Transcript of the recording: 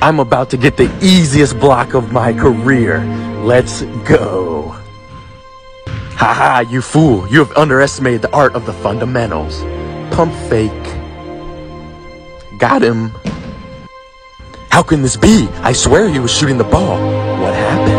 I'm about to get the easiest block of my career. Let's go. Haha, you fool. You have underestimated the art of the fundamentals. Pump fake. Got him. How can this be? I swear he was shooting the ball. What happened?